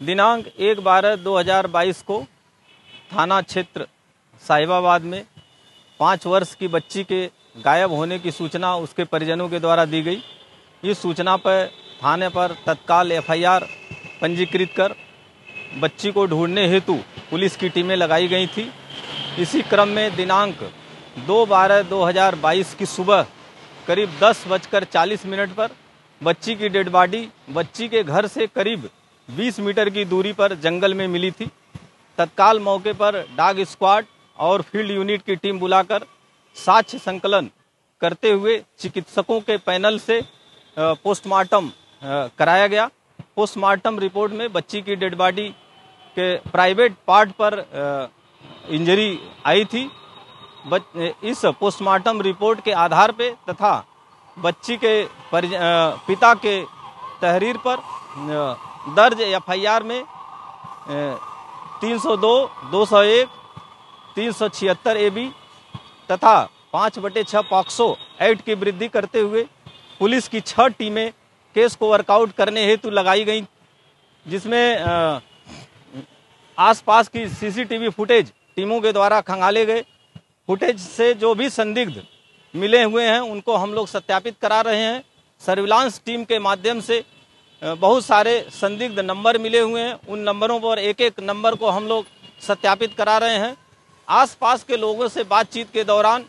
दिनांक एक बारह दो हज़ार बाईस को थाना क्षेत्र साहिबाबाद में पाँच वर्ष की बच्ची के गायब होने की सूचना उसके परिजनों के द्वारा दी गई। इस सूचना पर थाने पर तत्काल एफआईआर पंजीकृत कर बच्ची को ढूँढने हेतु पुलिस की टीमें लगाई गई थी। इसी क्रम में दिनांक दो बारह दो हज़ार बाईस की सुबह करीब दस बजकर चालीस मिनट पर बच्ची की डेड बॉडी बच्ची के घर से करीब 20 मीटर की दूरी पर जंगल में मिली थी। तत्काल मौके पर डाग स्क्वाड और फ़ील्ड यूनिट की टीम बुलाकर साक्ष्य संकलन करते हुए चिकित्सकों के पैनल से पोस्टमार्टम कराया गया। पोस्टमार्टम रिपोर्ट में बच्ची की डेड बॉडी के प्राइवेट पार्ट पर इंजरी आई थी। इस पोस्टमार्टम रिपोर्ट के आधार पे तथा बच्ची के पिता के तहरीर पर दर्ज एफआईआर में 302, 201, तीन सौ छिहत्तर ए बी तथा पाँच बटे छः पॉक्सो एक्ट की वृद्धि करते हुए पुलिस की छह टीमें केस को वर्कआउट करने हेतु लगाई गई जिसमें आसपास की सीसीटीवी फुटेज टीमों के द्वारा खंगाले गए। फुटेज से जो भी संदिग्ध मिले हुए हैं उनको हम लोग सत्यापित करा रहे हैं। सर्विलांस टीम के माध्यम से बहुत सारे संदिग्ध नंबर मिले हुए हैं। उन नंबरों पर एक एक नंबर को हम लोग सत्यापित करा रहे हैं। आसपास के लोगों से बातचीत के दौरान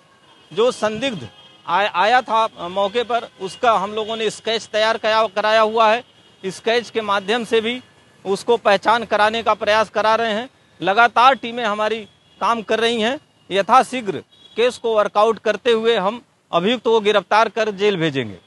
जो संदिग्ध आ, आया था मौके पर उसका हम लोगों ने स्केच तैयार कराया हुआ है। स्केच के माध्यम से भी उसको पहचान कराने का प्रयास करा रहे हैं। लगातार टीमें हमारी काम कर रही हैं। यथाशीघ्र केस को वर्कआउट करते हुए हम अभियुक्त को गिरफ़्तार कर जेल भेजेंगे।